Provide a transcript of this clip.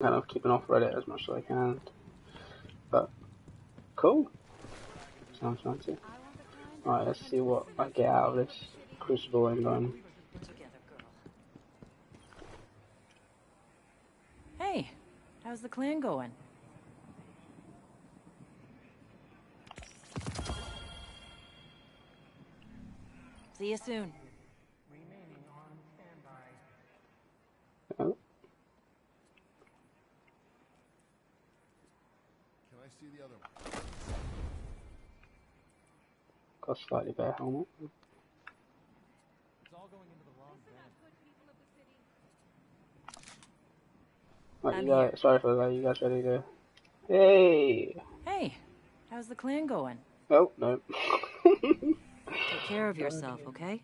kind of keeping off Reddit as much as I can. But cool. Sounds fancy. Alright, let's see what I get out of this Crucible engram. Hey, how's the clan going? See you soon. Oh, I see the other one? got a slightly better helmet. It's all going into the wrong bin. Right, you guys, sorry for that. You guys ready to? Hey! Hey, how's the clan going? Oh no. Take care of yourself, okay?